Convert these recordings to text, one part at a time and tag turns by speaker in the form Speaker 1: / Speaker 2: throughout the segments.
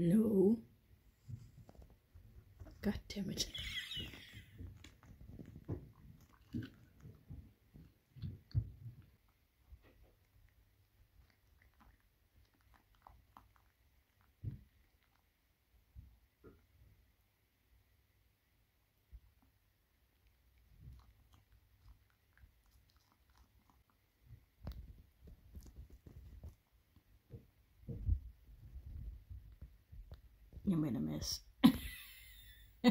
Speaker 1: No. God damn it. You made a mess.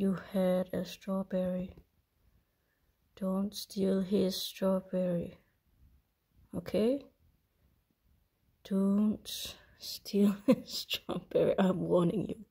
Speaker 1: you had a strawberry. Don't steal his strawberry. Okay? Don't steal his strawberry. I'm warning you.